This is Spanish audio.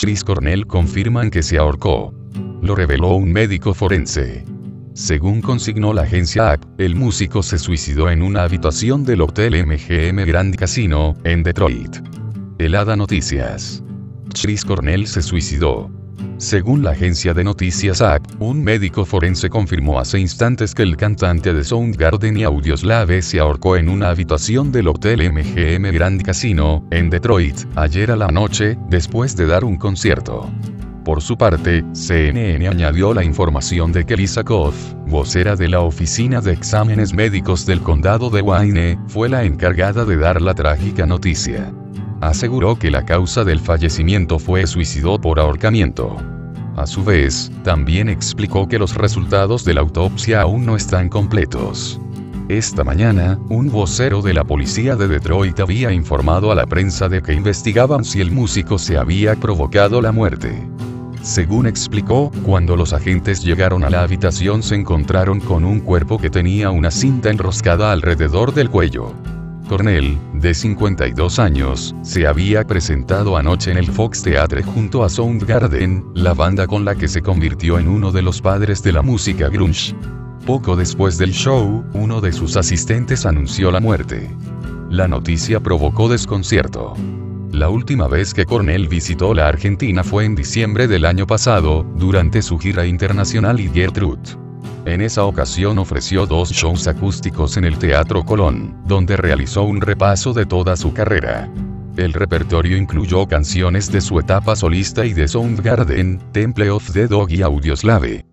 Chris Cornell confirman que se ahorcó. Lo reveló un médico forense. Según consignó la agencia AP, el músico se suicidó en una habitación del Hotel MGM Grand Casino, en Detroit. Helada Noticias. Chris Cornell se suicidó. Según la agencia de noticias AP, un médico forense confirmó hace instantes que el cantante de Soundgarden y Audioslave se ahorcó en una habitación del Hotel MGM Grand Casino, en Detroit, ayer a la noche, después de dar un concierto. Por su parte, CNN añadió la información de que Lisa Koff, vocera de la Oficina de Exámenes Médicos del Condado de Wayne, fue la encargada de dar la trágica noticia. Aseguró que la causa del fallecimiento fue suicidio por ahorcamiento. A su vez, también explicó que los resultados de la autopsia aún no están completos. Esta mañana, un vocero de la policía de Detroit había informado a la prensa de que investigaban si el músico se había provocado la muerte. Según explicó, cuando los agentes llegaron a la habitación se encontraron con un cuerpo que tenía una cinta enroscada alrededor del cuello. Cornell, de 52 años, se había presentado anoche en el Fox Theatre junto a Soundgarden, la banda con la que se convirtió en uno de los padres de la música grunge. Poco después del show, uno de sus asistentes anunció la muerte. La noticia provocó desconcierto. La última vez que Cornell visitó la Argentina fue en diciembre del año pasado, durante su gira internacional y Gertrude. En esa ocasión ofreció dos shows acústicos en el Teatro Colón, donde realizó un repaso de toda su carrera. El repertorio incluyó canciones de su etapa solista y de Soundgarden, Temple of the Dog y Audioslave.